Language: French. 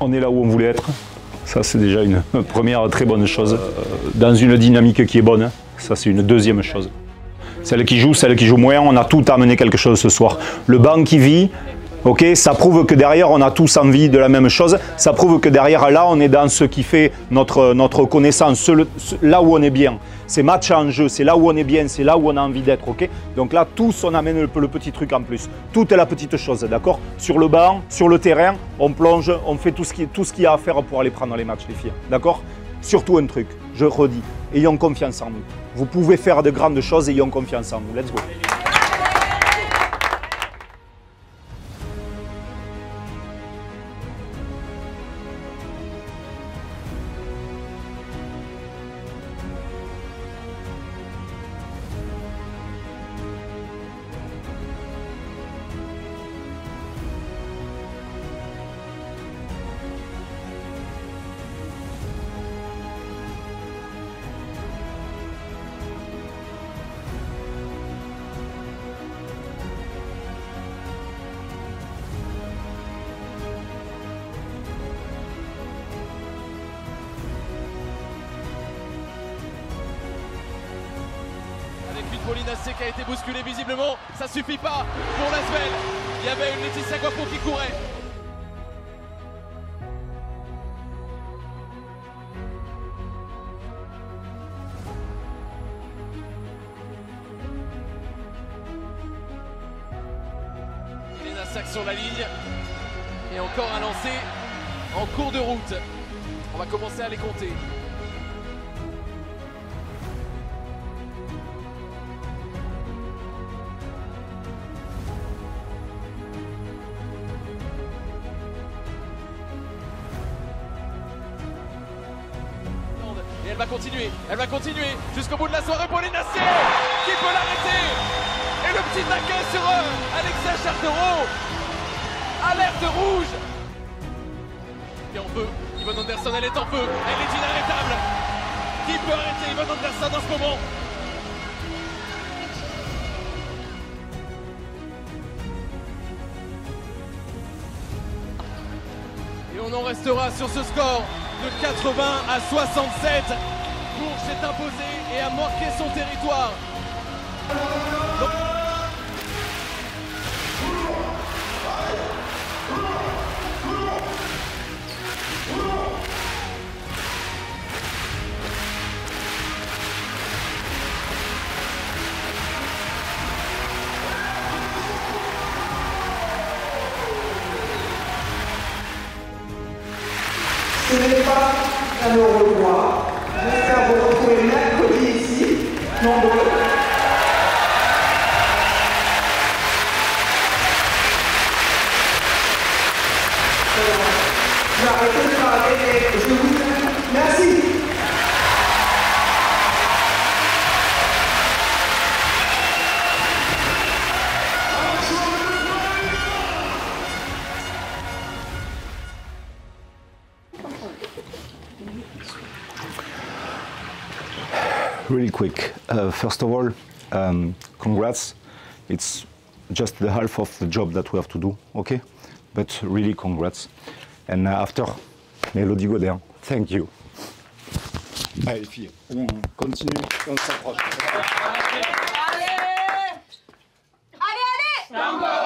On est là où on voulait être. Ça, c'est déjà une première très bonne chose. Dans une dynamique qui est bonne, ça, c'est une deuxième chose. Celle qui joue, celle qui joue moins, on a tout amené quelque chose ce soir. Le banc qui vit, ok, ça prouve que derrière, on a tous envie de la même chose. Ça prouve que derrière, là, on est dans ce qui fait notre, notre connaissance, ce- ce- là où on est bien. C'est match en jeu, c'est là où on est bien, c'est là où on a envie d'être, ok? Donc là, tous, on amène le, petit truc en plus. Tout est la petite chose, d'accord? Sur le banc, sur le terrain, on plonge, on fait tout ce qui- tout ce qu'il y a à faire pour aller prendre les matchs, les filles, d'accord? Surtout un truc, je redis, ayons confiance en nous. Vous pouvez faire de grandes choses, ayons confiance en nous. Let's go. Avec une Pauline Assé qui a été bousculée visiblement, ça suffit pas pour Lasvel. Il y avait une Laetitia Guapo qui courait. Sac sur la ligne. Et encore un lancer en cours de route. On va commencer à les compter. Va continuer, elle va continuer jusqu'au bout de la soirée. Pauline Assier qui peut l'arrêter. Et le petit taquet sur euh, Alexia Chartereau. Alerte rouge. Et en feu, Yvonne Anderson, elle est en feu. Elle est inarrêtable. Qui peut arrêter Yvonne Anderson en ce moment? Et on en restera sur ce score de 80 à 67. Bourges s'est imposé et a marqué son territoire. Ce n'est pas un au revoir. J'espère vous retrouver mercredi ici, nombreux. Je vais de parler et je vous aime. Merci. Really quick. Uh, first of all, um, congrats. It's just the half of the job that we have to do, okay? But really congrats. And uh, after, Mélodie Godin, thank you. Allez, les filles, on continue, on s'approche. Allez Allez, allez